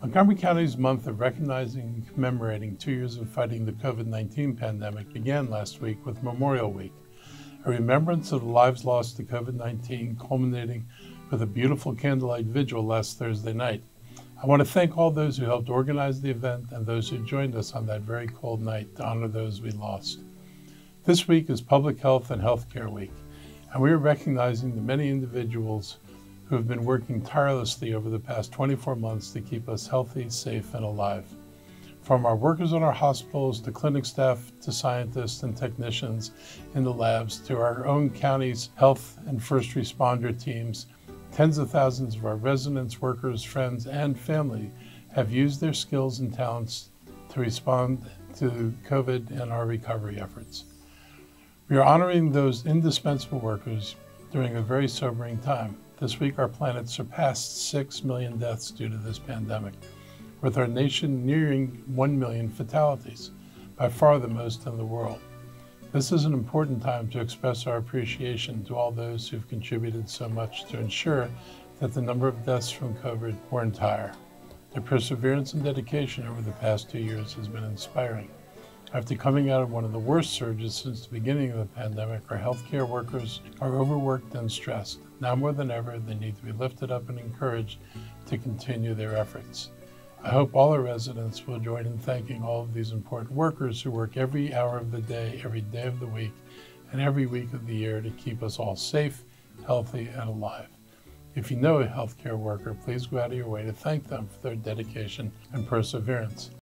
Montgomery County's month of recognizing and commemorating two years of fighting the COVID 19 pandemic began last week with Memorial Week, a remembrance of the lives lost to COVID 19, culminating with a beautiful candlelight vigil last Thursday night. I want to thank all those who helped organize the event and those who joined us on that very cold night to honor those we lost. This week is Public Health and Healthcare Week, and we are recognizing the many individuals who have been working tirelessly over the past 24 months to keep us healthy, safe, and alive. From our workers in our hospitals to clinic staff to scientists and technicians in the labs to our own county's health and first responder teams, tens of thousands of our residents, workers, friends, and family have used their skills and talents to respond to COVID and our recovery efforts. We are honoring those indispensable workers during a very sobering time. This week, our planet surpassed 6 million deaths due to this pandemic, with our nation nearing 1 million fatalities, by far the most in the world. This is an important time to express our appreciation to all those who've contributed so much to ensure that the number of deaths from COVID weren't higher. Their perseverance and dedication over the past two years has been inspiring. After coming out of one of the worst surges since the beginning of the pandemic, our healthcare workers are overworked and stressed. Now more than ever, they need to be lifted up and encouraged to continue their efforts. I hope all our residents will join in thanking all of these important workers who work every hour of the day, every day of the week, and every week of the year to keep us all safe, healthy, and alive. If you know a healthcare worker, please go out of your way to thank them for their dedication and perseverance.